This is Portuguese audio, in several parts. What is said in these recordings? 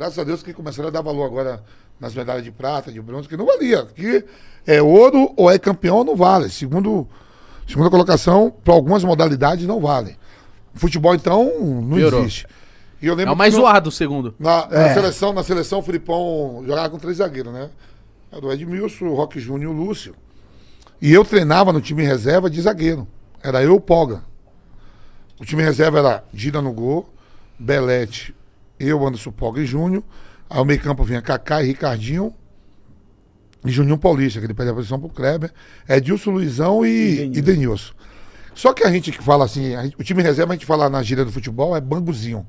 Graças a Deus que começaram a dar valor agora nas medalhas de prata, de bronze, que não valia. Que é ouro ou é campeão ou não vale. Segundo, segunda colocação, para algumas modalidades, não vale. Futebol, então, não Piorou. existe. E eu É lembro o mais zoado o segundo. na, na É. seleção, na seleção, o Filipão jogava com três zagueiros, né? Era o Edmilson, o Roque Júnior e o Lúcio. E eu treinava no time reserva de zagueiro. Era eu e o Polga. O time reserva era Gira no gol, Belete, eu, Anderson Polga e Júnior. Aí o meio campo vinha Kaká e Ricardinho. E Juninho Paulista, que ele pede a posição pro Kleber. Edilson, Luizão e, e Denilson. Só que a gente que fala assim, gente- o time reserva a gente fala na gíria do futebol é banguzinho.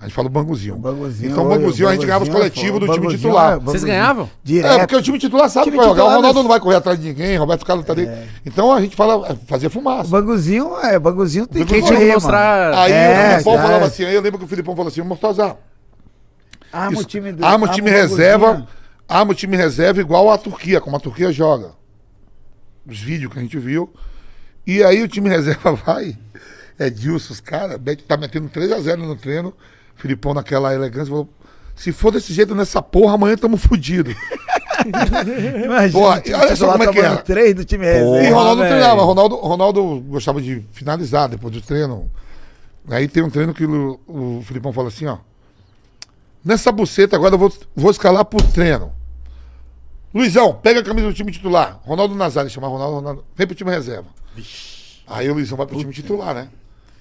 A gente fala o banguzinho. Banguzinho, então, o banguzinho a gente ganhava os é coletivos do time titular. é- Vocês ganhavam? Direto. É, porque o time titular sabe Time que vai jogar. O Ronaldo nesse- não vai correr atrás de ninguém, Roberto Carlos tá ali. Então a gente fala, fazia fumaça. Banguzinho, é, Banguzinho tem que correr, mostrar. Aí É, o Filipão já falava é. assim, aí eu lembro que o Filipão falou assim, Mortozar, Arma o isso- time do arma o time Banguzinho. reserva, arma o time reserva igual a Turquia, como a Turquia joga. Os vídeos que a gente viu. E aí o time reserva vai, é Dilson, os caras, tá metendo 3x0 no treino, Filipão naquela elegância falou, se for desse jeito nessa porra, amanhã tamo fudidos. Imagina, Porra, time olha só como é que era. três do time reserva. E Ronaldo velho. treinava. Ronaldo, Ronaldo gostava de finalizar depois do treino. Aí tem um treino que o, o Filipão fala assim, ó. Nessa buceta agora eu vou, vou escalar pro treino. Luizão, pega a camisa do time titular. Ronaldo Nazário, chamar Ronaldo, Ronaldo. Vem pro time reserva. Aí o Luizão vai pro time titular, né?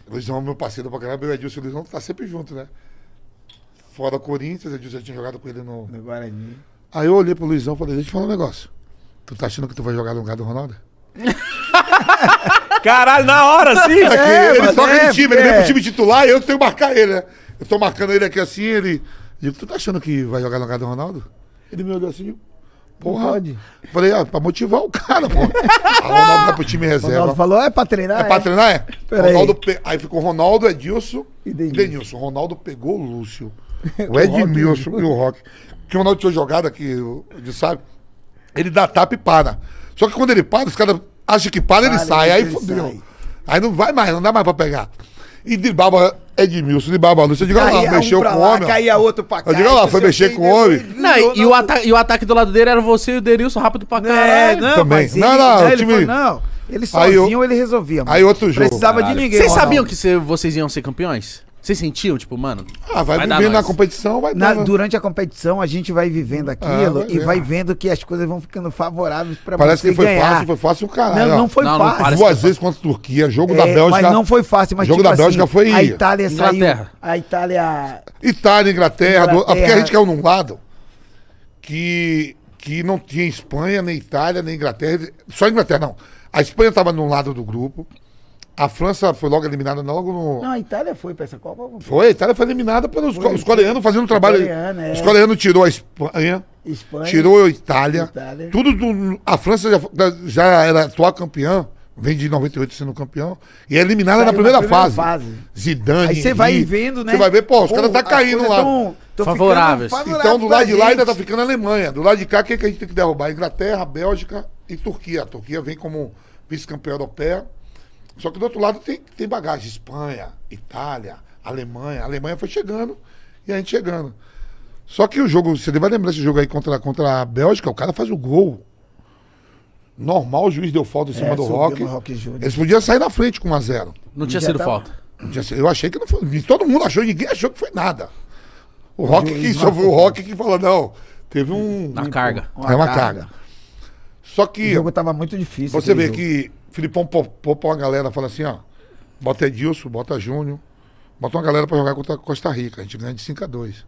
O Luizão é meu parceiro pra caramba. Eu e o Edilson e o Luizão tá sempre junto, né? Fora Corinthians, o Edilson já tinha jogado com ele no, No Guarani. Aí eu olhei pro Luizão e falei, deixa eu te falar um negócio. Tu tá achando que tu vai jogar no lugar do Ronaldo? Caralho, na hora, sim. É É, ele toca é, de time, ele é. vem pro time titular e eu tenho que marcar ele, né? Eu tô marcando ele aqui assim, ele. Digo, tu tá achando que vai jogar no lugar do Ronaldo? Ele me olhou assim, porra. pode. Falei, ah, pra motivar o cara, pô. Aí o Ronaldo vai pro time reserva. Ronaldo falou, é pra treinar. É pra treinar, é? Peraí. Ronaldo pe- Aí ficou Ronaldo, Edilson E Denilson. Denilson. Ronaldo pegou o Lúcio, o Edmilson e o Rock. Que o Ronaldo tinha jogado aqui, Edilson sabe? Ele dá tapa e para. Só que quando ele para, os caras acham que para, ele Para, sai. Aí ele fodeu. sai. Aí não vai mais, não dá mais pra pegar. E driblava Edmilson, driblava Lúcio. Eu digo, olha lá, mexeu um com o homem. caía outro pra cá. Eu digo, olha lá, foi mexer com o homem. depois- Não, e, o ata- e o ataque do lado dele era você e o Denilson rápido pra É, caralho. não, Também. mas ele, Não, não, não, o ele time- falou, não, ele Aí eu- sozinho ele resolvia. mano. Aí outro jogo. Precisava de ninguém. Vocês sabiam que cê- vocês iam ser campeões? Vocês sentiam, tipo, mano? Ah, vai, Vai vivendo na competição, vai Na- durante a competição, a gente vai vivendo aquilo vai e vai vendo que as coisas vão ficando favoráveis pra Parece você que foi ganhar. fácil, foi fácil o caralho. Não, não foi Não, não fácil. parece Duas vezes contra a Turquia, jogo É, da Bélgica. Mas não foi fácil. Mas jogo tipo da Bélgica assim, foi- A Itália Inglaterra. saiu. A Itália. Itália, Inglaterra, do- Inglaterra. porque a gente caiu num lado que, que não tinha Espanha, nem Itália, nem Inglaterra. Só a Inglaterra, não. A Espanha estava num lado do grupo. A França foi logo eliminada logo no. Não, a Itália foi pra essa Copa. Foi, a Itália foi eliminada pelos co- os coreanos fazendo um trabalho. coreano, é. Os coreanos tirou a Espanha, Espanha. tirou a Itália. Itália. Tudo do- a França já, já era atual campeã, vem de 98 sendo campeão, e é eliminada na Saiu primeira, fase. Zidane. Aí você vai vendo, né? Você vai ver, pô, os caras tá caindo lá. tão- tão Favoráveis. ficando Então, do lado de pra lá ainda gente. tá ficando a Alemanha. Do lado de cá, quem que a gente tem que derrubar? Inglaterra, Bélgica e Turquia. A Turquia vem como vice-campeã europeia. Só que do outro lado tem, tem bagagem. Espanha, Itália, Alemanha. A Alemanha foi chegando e a gente chegando. Só que o jogo, você vai lembrar esse jogo aí contra, contra a Bélgica, o cara faz o gol. Normal, o juiz deu falta em cima É, do Rock. Eles podiam sair na frente com 1x0. Não tinha sido tava- falta. Eu achei que não foi. Todo mundo achou, ninguém achou que foi nada. O Rock que só foi o. Rock que falou, não. Teve um. Na carga. É uma carga. Só O que jogo tava muito difícil. você vê jogo. que Filipão poupou uma galera, fala assim, ó. Bota Edilson, bota Júnior. Bota uma galera pra jogar contra a Costa Rica. A gente ganha de 5 a 2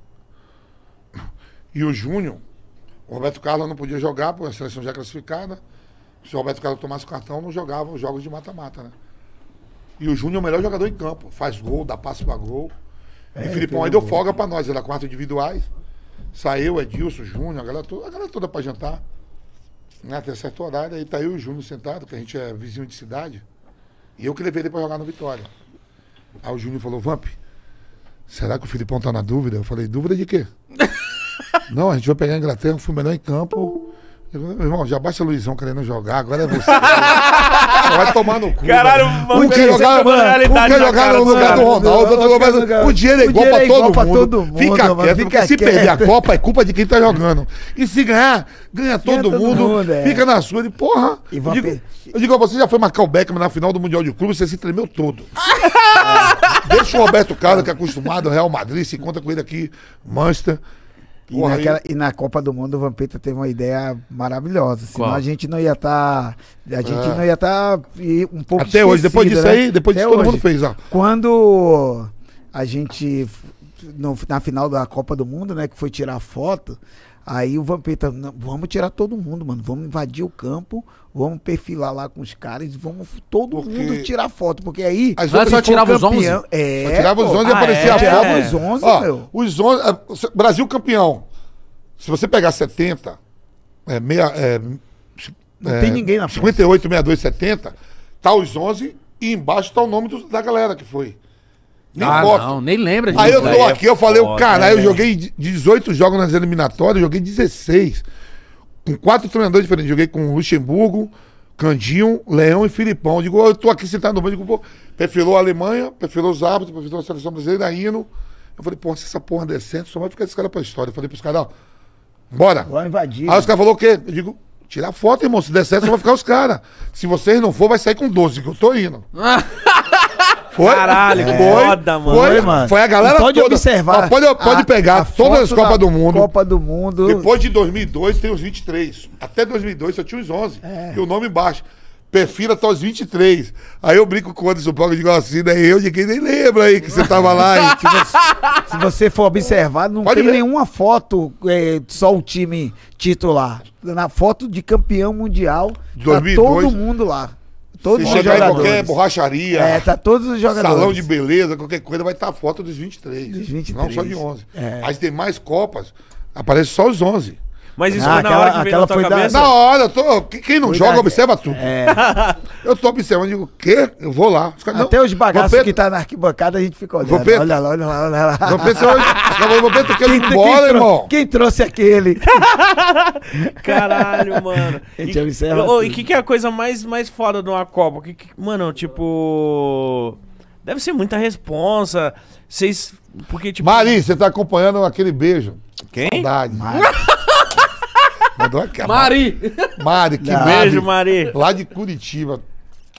E o Júnior, o Roberto Carlos não podia jogar, porque a seleção já é classificada. Se o Roberto Carlos tomasse o cartão, não jogava os jogos de mata-mata, né? E o Júnior é o melhor jogador em campo. Faz gol, dá passe pra gol. e o Filipão aí deu folga pra nós. Era quatro individuais. Saiu Edilson, Júnior, a galera toda, a galera toda pra jantar. Né, até certo horário, aí tá eu e o Júnior sentado, que a gente é vizinho de cidade. E eu que levei ele pra jogar no Vitória. Aí o Júnior falou, Vamp, será que o Filipão tá na dúvida? Eu falei, dúvida de quê? Não, a gente vai pegar a Inglaterra, fui melhor em campo, meu irmão, já basta Luizão querendo jogar, agora é você. Vai tomar no cu. Caralho, mano, um quer jogar, tomando a um quer jogar no lugar do. Ronaldo, outro lugar O dinheiro é o igual dinheiro pra é igual todo pra mundo. todo mundo, Fica mano, quieto, fica porque se perder a Copa, é culpa de quem tá jogando. E se ganhar, ganha todo, mundo, é. fica na sua. E, porra, eu digo, eu digo a você, já foi marcar o Beckham na final do Mundial de Clube, você se tremeu todo. Deixa o Roberto Carlos, que é acostumado, ao Real Madrid, se conta com ele aqui, Manchester. E, Porra, naquela- e na Copa do Mundo o Vampeta teve uma ideia maravilhosa. Senão Qual? a gente não ia estar. a gente É. não ia estar um pouco Até hoje, depois disso né? aí, depois disso Até todo hoje. mundo fez, ó. Quando a gente, no- na final da Copa do Mundo, né, que foi tirar foto, aí o Vampeta, "Não, vamos tirar todo mundo, mano, vamos invadir o campo, vamos perfilar lá com os caras, vamos todo Porque- mundo tirar foto, porque aí... As outras só se for tirava os 11? campeão- É, Só tirava os pô. 11 e Ah, aparecia é? a foto. os 11, Ó, meu. os 11, ah, Brasil campeão. Se você pegar 70, é, meia, é, Não tem ninguém na frente. 58, 62, 70, tá os 11 e embaixo tá o nome do- da galera que foi. Nem Ah, foto. não, nem lembra Aí eu disso, tô aqui, eu falei, o foda, caralho, eu né? joguei de- 18 jogos nas eliminatórias, joguei 16. Com quatro treinadores diferentes. Joguei com Luxemburgo, Candinho, Leão e Filipão. Eu digo, eu tô aqui sentado no banco, digo, pô, perfilou a Alemanha, perfilou os árbitros, perfilou a seleção brasileira, indo. Eu falei, pô, se essa porra der certo, só vai ficar esse cara pra história. Eu falei pros caras, ó, bora. Vamos invadir. Aí os caras falaram o quê? Eu digo, tirar foto, irmão. Se der certo, só vai ficar os caras. Se vocês não for, vai sair com 12, que eu tô indo. Foi? Caralho, que foi, foda, mano. Foi, Foi, mano. Foi a galera E pode toda. observar. Ó, pode pode a- pegar a todas as Copas do Mundo. Copa do Mundo. Depois de 2002 tem os 23. Até 2002 só tinha os 11. É. E o nome embaixo. Perfila até os 23. Aí eu brinco com o Anderson Paulo e digo assim, daí eu de quem nem lembra aí que você tava lá. E, Se você, se você for observar, não Pode tem ver. nenhuma foto é, só o time titular. Na foto de campeão mundial, tá 2002. todo mundo lá. Todos se os chegar em jogadores. qualquer borracharia, É, tá todos os jogadores. salão de beleza, qualquer coisa, vai estar a foto dos 23. Dos 23. Não só de 11. É. As demais Copas, aparece só os 11. Mas isso Ah, foi na aquela- hora que veio na tua foi da- cabeça? Na hora, eu tô, quem não Foi joga, da- observa tudo. É, Eu tô observando, digo, o quê? Eu vou lá. Os caras, até não, os bagaços Vampeta- que tá na arquibancada a gente fica olhando. Vampeta- Olha lá, olha lá, olha lá. Vampeta, hoje- Vampeta, quer ir Quem- embora, quem irmão. Quem trouxe aquele? Caralho, mano. A gente observa Ô, E o que, que é a coisa mais, mais foda de uma Copa? Que, que- mano, tipo. Deve ser muita responsa. Vocês. Porque, tipo. Mari, você tá acompanhando aquele beijo. Quem? Saudade. A Mari! Mari, que Não. Beijo, Mari. Lá de Curitiba.